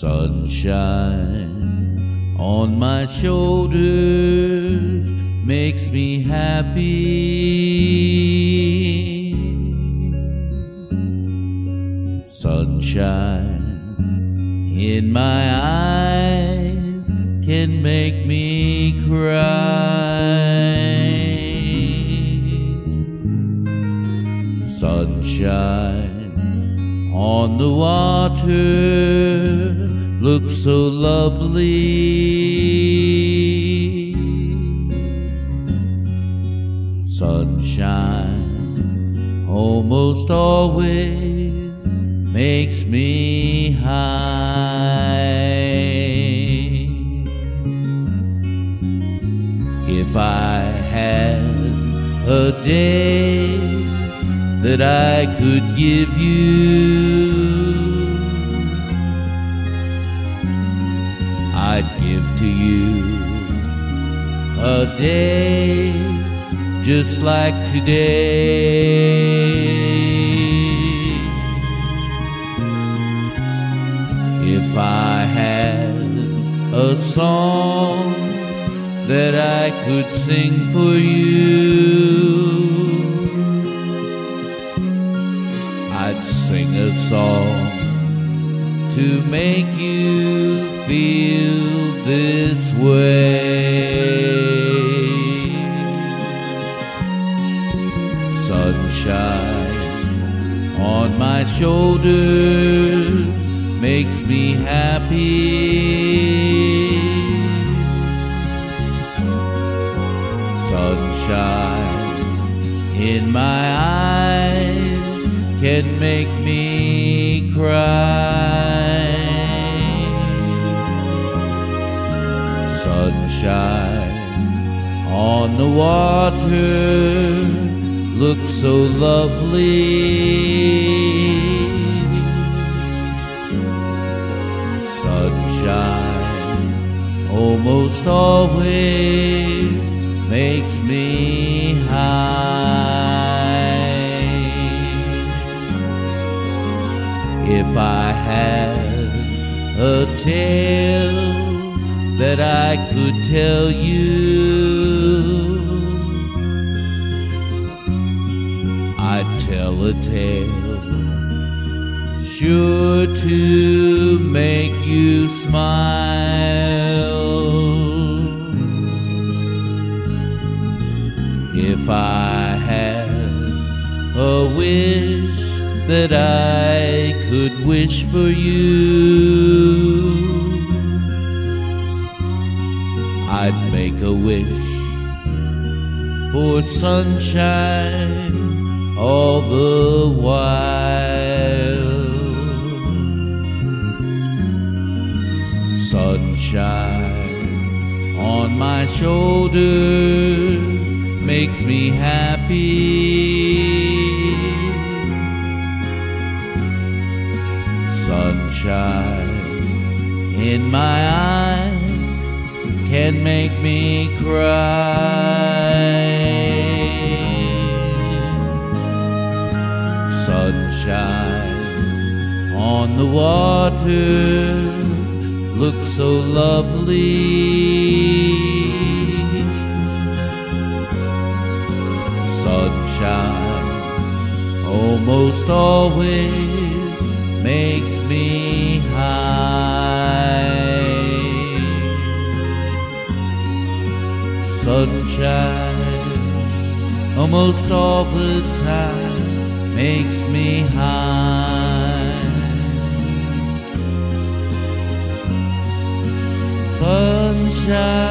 Sunshine on my shoulders makes me happy. Sunshine in my eyes can make me cry. Sunshine on the water looks so lovely. Sunshine almost always makes me high. If I had a day that I could give you, I'd give to you a day just like today. If I had a song that I could sing for you, sing a song to make you feel this way. Sunshine on my shoulders makes me happy. Sunshine in my eyes can make me cry. Sunshine on the water looks so lovely. Sunshine almost always makes me had a tale that I could tell you, I'd tell a tale sure to make you smile. If I had a wish that I could wish for you, I'd make a wish for sunshine all the while. Sunshine on my shoulders makes me happy. In my eyes can make me cry. Sunshine on the water looks so lovely. Sunshine almost always Sunshine almost all the time makes me high. Sunshine,